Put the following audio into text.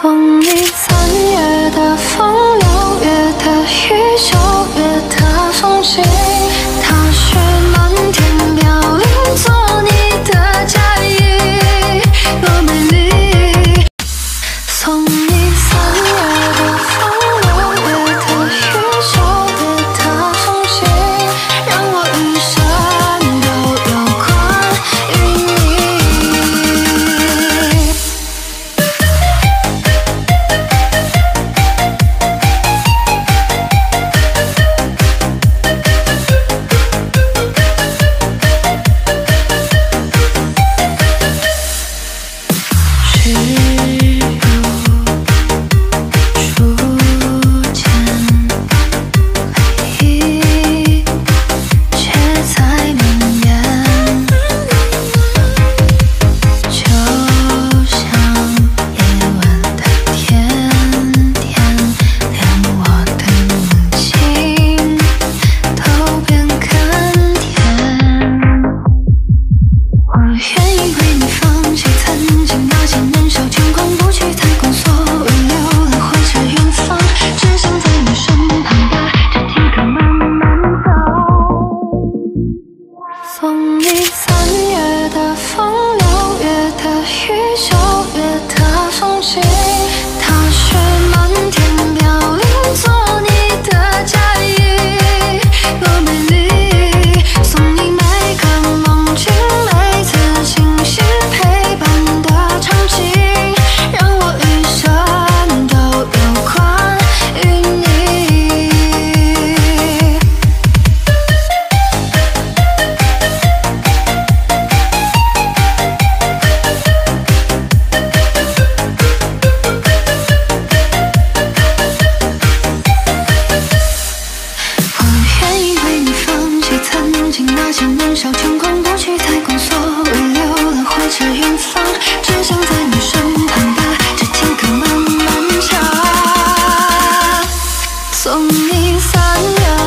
送你三月的风六月的雨九月的风景三月的风，小长空不去太狂，所以留了怀之远方，只想在你身旁把这情歌慢慢唱。送你三两。